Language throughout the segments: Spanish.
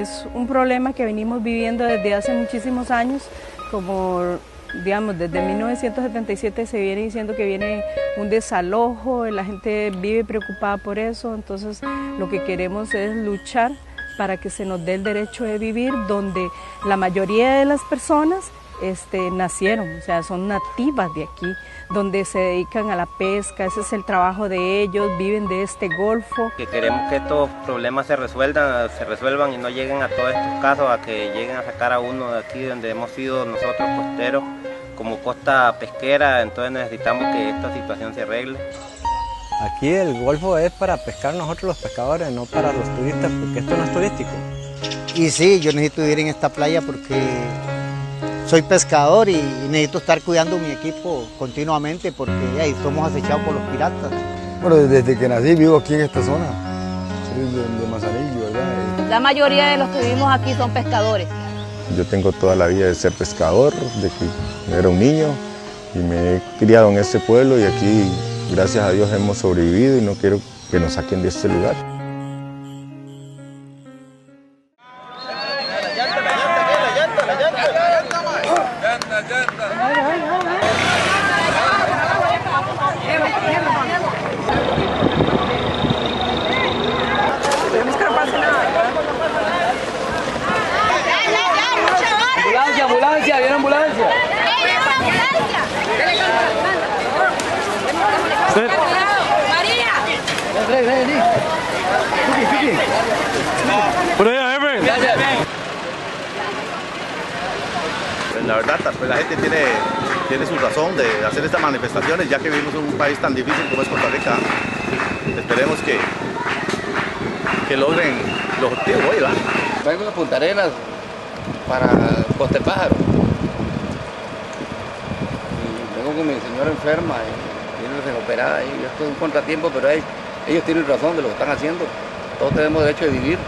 es un problema que venimos viviendo desde hace muchísimos años, como digamos, desde 1977 se viene diciendo que viene un desalojo, la gente vive preocupada por eso, entonces lo que queremos es luchar para que se nos dé el derecho de vivir donde la mayoría de las personas este, nacieron, o sea, son nativas de aquí, donde se dedican a la pesca, ese es el trabajo de ellos, viven de este golfo. Que queremos que estos problemas se resuelvan, se resuelvan y no lleguen a todos estos casos, a que lleguen a sacar a uno de aquí donde hemos sido nosotros costeros como costa pesquera, entonces necesitamos que esta situación se arregle. Aquí el golfo es para pescar nosotros los pescadores, no para los turistas, porque esto no es turístico. Y sí, yo necesito vivir en esta playa porque soy pescador y necesito estar cuidando mi equipo continuamente porque ahí somos acechados por los piratas. Bueno, desde que nací vivo aquí en esta zona, soy de, de ¿verdad? La mayoría de los que vivimos aquí son pescadores. Yo tengo toda la vida de ser pescador, de que era un niño y me he criado en este pueblo y aquí, gracias a Dios, hemos sobrevivido y no quiero que nos saquen de este lugar. María. Por allá, jefe. Pues la verdad, pues la gente tiene, tiene su razón de hacer estas manifestaciones, ya que vivimos en un país tan difícil como es Costa Rica. Esperemos que, que logren los objetivos hoy, ¿verdad? Vengo a Punta Arenas para Coste Pájaro. Y vengo con mi señora enferma y yo estoy en contratiempo, pero ellos, tienen razón de lo que están haciendo. Todos tenemos derecho de vivir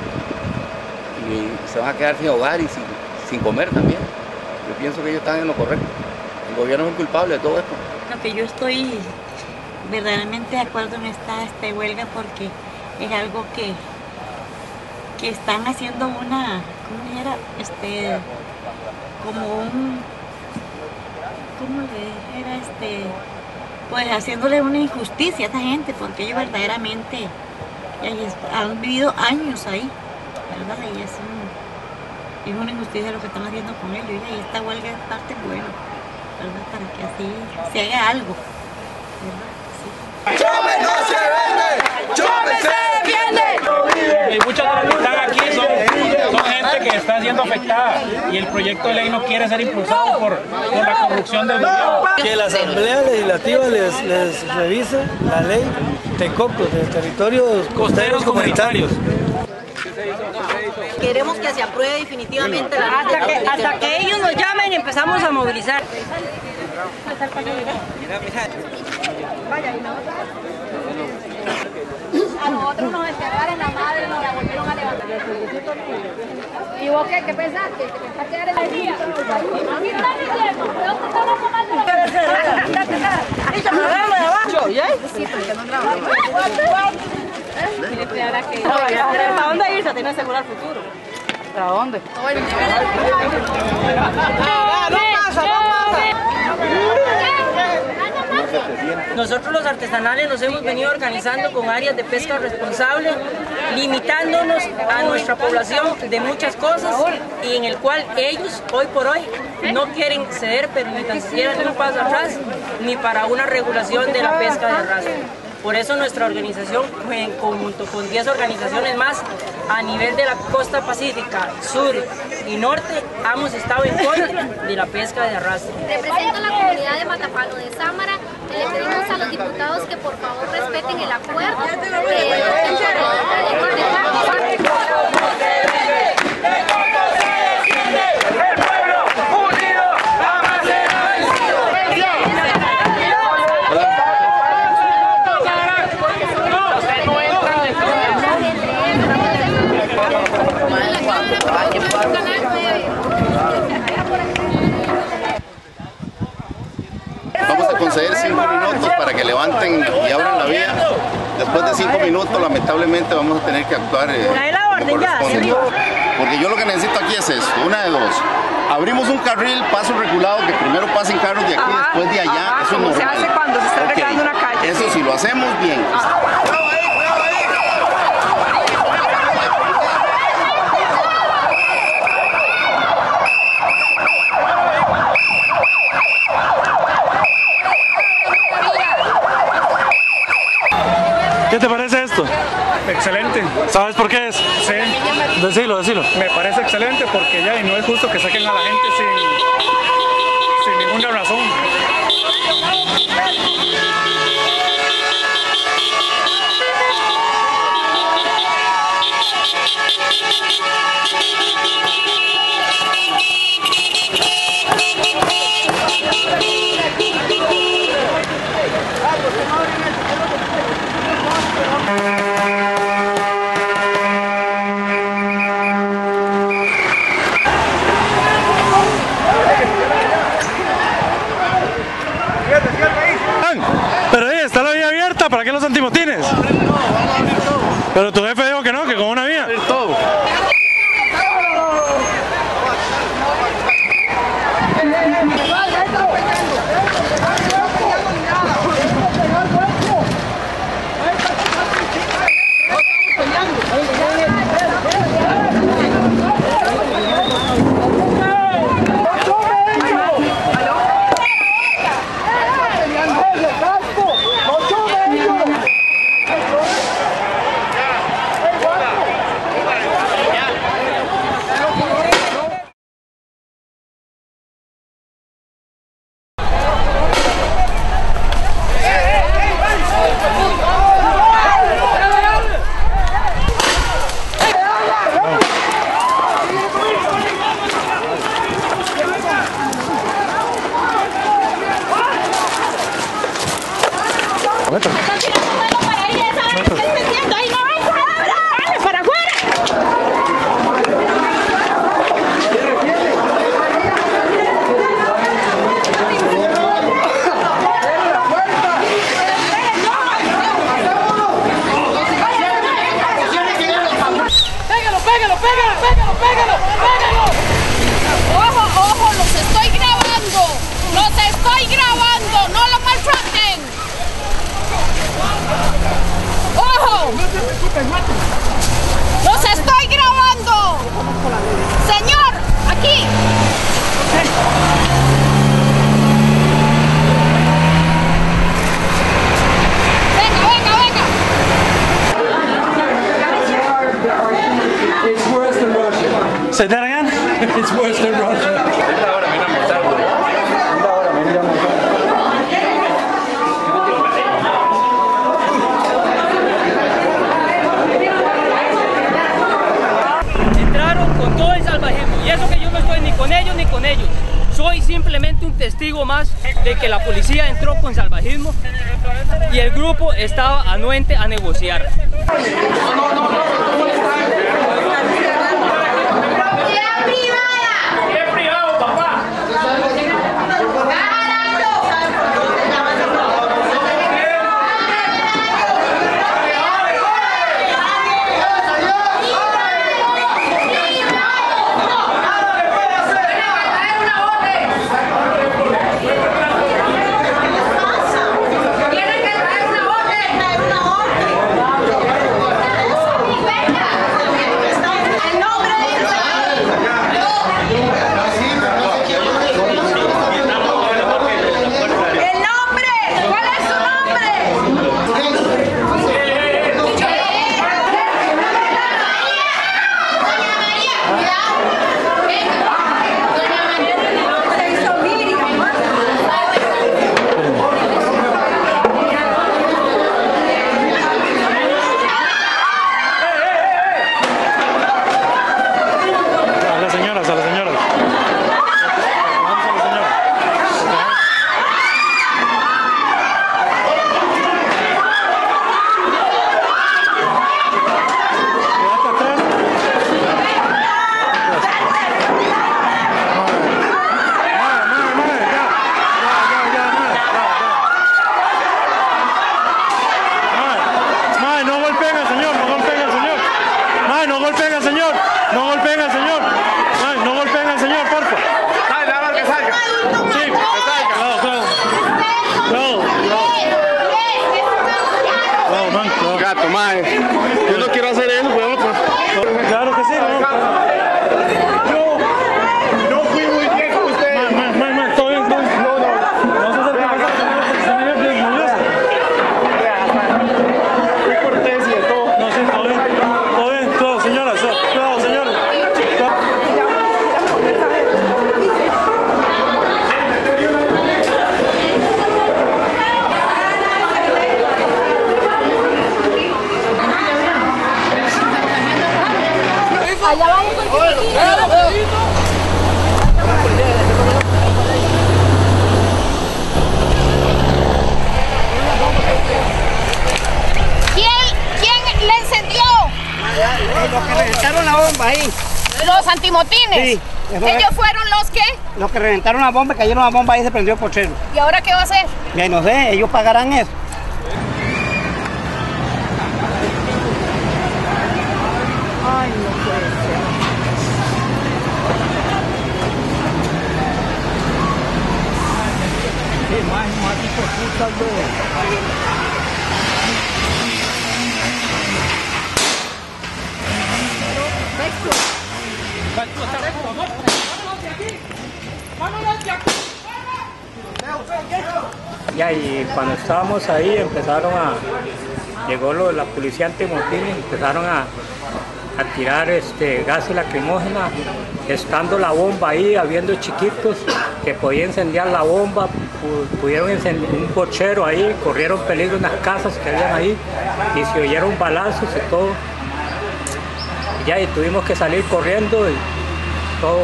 y se van a quedar sin hogar y sin, comer también. Yo pienso que ellos están en lo correcto. El gobierno es culpable de todo esto. Lo que yo estoy verdaderamente de acuerdo en esta este, huelga porque es algo que, que están haciendo una, ¿cómo era? Este, como un, ¿cómo le dijera? Este, pues haciéndole una injusticia a esta gente porque ellos verdaderamente han vivido años ahí, ¿verdad? Y es, un- es una injusticia lo que están haciendo con ellos y esta huelga es parte buena, ¿verdad? Para que así se haga algo, ¿verdad? Y muchos de los que están aquí son, son gente que está siendo afectada y el proyecto de ley no quiere ser impulsado por, por la corrupción del gobierno. Que la Asamblea Legislativa les, les revise la ley de cocos de territorios costeros comunitarios. Queremos que se apruebe definitivamente la Hasta que, hasta que ellos nos llamen empezamos a movilizar. A nosotros nos enterraron la madre, nos la volvieron a levantar. ¿Y vos qué? ¿Qué pensaste? ¿Que pensaste que era el día? ¿Qué estás diciendo? ¿De dónde están los? Sí, porque no grabamos. ¿Para dónde irse? Tiene que asegurar el futuro. ¿Para dónde? Nosotros los artesanales nos hemos venido organizando con áreas de pesca responsable, limitándonos a nuestra población de muchas cosas y en el cual ellos hoy por hoy no quieren ceder, pero ni tan siquiera un paso atrás, ni para una regulación de la pesca de arrastre. Por eso nuestra organización, en conjunto con 10 organizaciones más, a nivel de la costa pacífica, sur y norte, hemos estado en contra de la pesca de arrastre. Represento a la comunidad de Matapalo de Sámara. Le pedimos a los diputados que por favor respeten el acuerdo. Vamos a conceder cinco minutos para que levanten y abran la vía. Después de cinco minutos, lamentablemente, vamos a tener que actuar eh, como corresponde. Porque yo lo que necesito aquí es esto, una de dos. Abrimos un carril, paso regulado, que primero pasen carros de aquí, después de allá. eso es como se normal. hace cuando se está Ok, arreglando una calle. Eso si lo hacemos bien. ¿Qué te parece esto? Excelente. ¿Sabes por qué es? Sí. Decilo, decilo. Me parece excelente porque ya y no es justo que saquen a la gente sin, sin ninguna razón. Pero de que la policía entró con salvajismo y el grupo estaba anuente a negociar. Antimotines. Sí, eso es. Ellos fueron los que. Los que reventaron la bomba, cayeron la bomba y se prendió el pochero. ¿Y ahora qué va a hacer? Ya no sé, ellos pagarán eso. Ay, no puede ser. Y cuando estábamos ahí empezaron a, llegó lo, la policía antimotines, empezaron a, a tirar este, gas y lacrimógena, estando la bomba ahí, habiendo chiquitos que podían incendiar la bomba, pu- pudieron encender un cochero ahí, corrieron peligro unas casas que habían ahí y se oyeron balazos y todo. Y ya, y tuvimos que salir corriendo y todo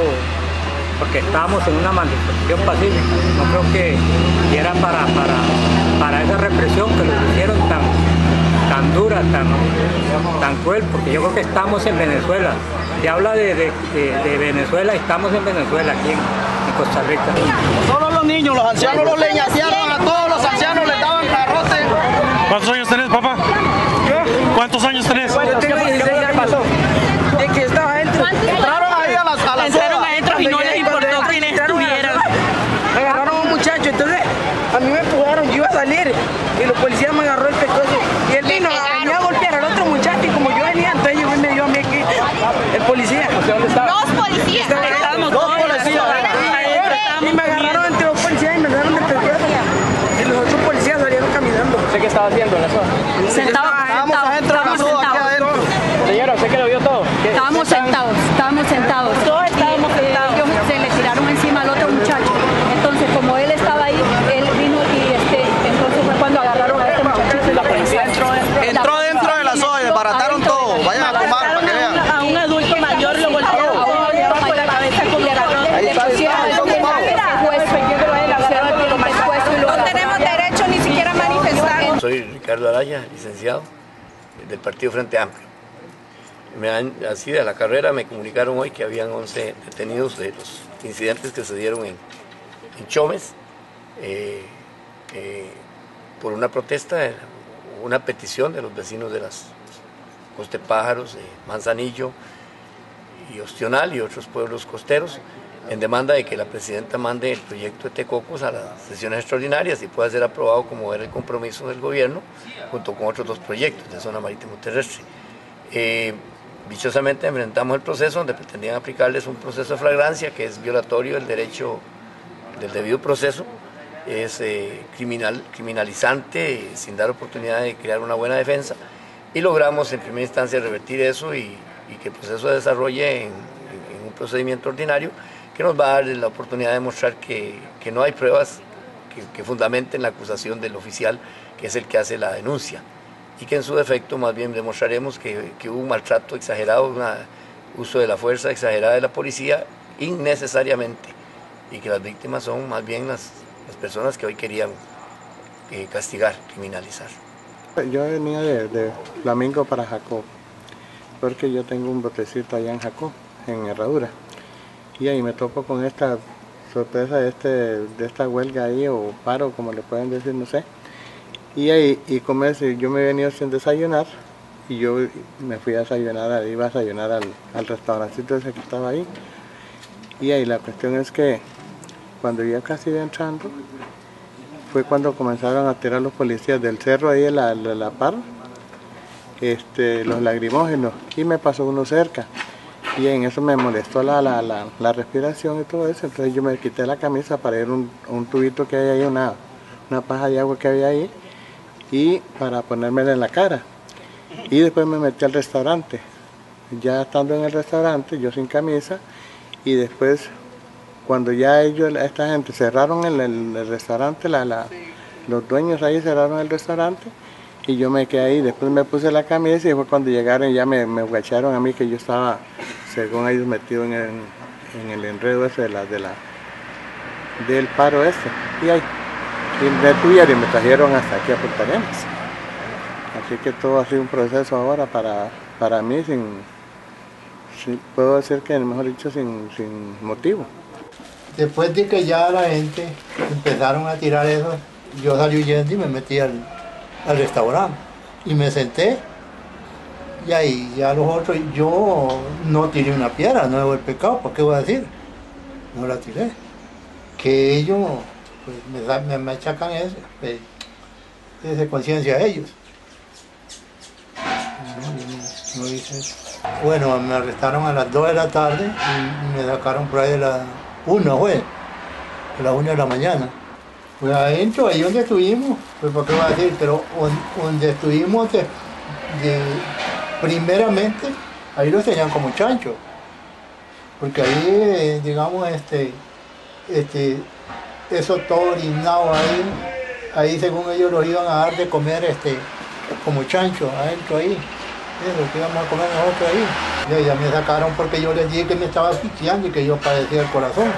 porque estábamos en una manifestación pacífica. No creo que era para, para, para esa represión que lo hicieron tan, tan dura, tan, tan cruel, porque yo creo que estamos en Venezuela. Se habla de, de- de- de Venezuela, estamos en Venezuela, aquí en, en Costa Rica. Solo los niños, los ancianos los leñatearon, a todos los ancianos les daban carrote. ¿Cuántos años tenés, papá? ¿Cuántos años tenés? Yo tengo 16 años. De que estaba adentro. Entraron ahí a las a las Entraron sodas. adentro y no les importó quiénes estuvieran. Me agarraron a un muchacho, entonces a mí me empujaron, yo iba a salir y los policías me agarró el pescozo y él vino a venir a golpear al otro muchacho y como yo venía, entonces llegó y me dio a mí aquí el policía. ¿Dónde estaba? Dos policías. Estábamos dos policías. Y me agarraron entre dos policías y me dejaron de pescozo. Y los otros policías salieron caminando. ¿Usted qué estaba haciendo en la zona? Sentados, estábamos adentro de la estábamos soda, aquí sentados. adentro. Señora, ¿usted que lo vio todo? ¿Qué- Estábamos usted está- sentados, estábamos sentados. Todos estábamos Y, eh, sentados. Ellos se le tiraron encima al otro muchacho. Entonces, como él estaba ahí, él vino y este, entonces fue cuando agarraron a este muchachito y la policía entró. Entró dentro de la soda y desbarataron todo. Vayan a tomar para que vean. A un adulto mayor lo golpearon A uno le por la cabeza con le agarró- Ahí le está, ahí pusieron está, el está ocupado. pescuezo, le pusieron el pescuezo y lo No agarraron. tenemos derecho ni siquiera a manifestar. Soy Licenciado del Partido Frente Amplio. Me han, así de la carrera me comunicaron hoy que habían 11 detenidos de los incidentes que se dieron en, en Chomes eh, eh, por una protesta, una petición de los vecinos de las Costepájaros, de Manzanillo y Ostional y otros pueblos costeros en demanda de que la presidenta mande el proyecto de Tecocos a las sesiones extraordinarias y pueda ser aprobado como era el compromiso del gobierno junto con otros dos proyectos de zona marítimo terrestre. Eh, dichosamente enfrentamos el proceso donde pretendían aplicarles un proceso de flagrancia que es violatorio del derecho del debido proceso, es eh, criminal, criminalizante sin dar oportunidad de crear una buena defensa. Y logramos en primera instancia revertir eso y, y que el proceso se desarrolle en- en un procedimiento ordinario que nos va a dar la oportunidad de demostrar que, que no hay pruebas que, que fundamenten la acusación del oficial que es el que hace la denuncia y que en su defecto más bien demostraremos que, que hubo un maltrato exagerado, un uso de la fuerza exagerada de la policía innecesariamente y que las víctimas son más bien las, las personas que hoy querían eh, castigar, criminalizar. Yo venía de, de Flamingo para Jacob, porque yo tengo un botecito allá en Jacob, en Herradura. Y ahí me topo con esta sorpresa de, este, de esta huelga ahí, o paro, como le pueden decir, no sé. Y ahí, y como es, yo me he venido sin desayunar, y yo me fui a desayunar, iba a desayunar al, al restaurantito ese que estaba ahí. Y ahí la cuestión es que cuando ya casi iba entrando, fue cuando comenzaron a tirar los policías del cerro ahí de la, la par este, los lagrimógenos y me pasó uno cerca. Y en eso me molestó la, la, la, la respiración y todo eso. Entonces yo me quité la camisa para ir un, un tubito que hay ahí, una, una paja de agua que había ahí, y para ponérmela en la cara. Y después me metí al restaurante. Ya estando en el restaurante, yo sin camisa, y después cuando ya ellos, esta gente cerraron el, el- el restaurante, la, la- los dueños ahí cerraron el restaurante y yo me quedé ahí, después me puse la camisa y fue cuando llegaron ya me, me guacharon a mí que yo estaba, según ellos, metido en el, en el enredo ese de la, de la, del paro este. Y ahí, me detuvieron y me trajeron hasta aquí a Punta Arenas. Así que todo ha sido un proceso ahora para, para mí sin, sin- puedo decir que mejor dicho sin, sin motivo. Después de que ya la gente empezaron a tirar eso, yo salí huyendo y me metí al, al restaurante y me senté. Y ahí ya los otros, yo no tiré una piedra, no hago el pecado, ¿por qué voy a decir? No la tiré. Que ellos pues, me, me, achacan eso, pues, conciencia a ellos. Bueno, me arrestaron a las 2 de la tarde y me sacaron por ahí de la 1, fue, a las 1 de la mañana. Pues adentro, ahí donde estuvimos, pues por qué voy a decir, pero on- donde estuvimos de, de- primeramente, ahí los tenían como chancho. Porque ahí, eh, digamos, este, este, eso todo orinado ahí, ahí según ellos los iban a dar de comer este, como chancho adentro ahí. Eso, que íbamos a comer nosotros ahí. Y ya me sacaron porque yo les dije que me estaba asfixiando y que yo padecía el corazón.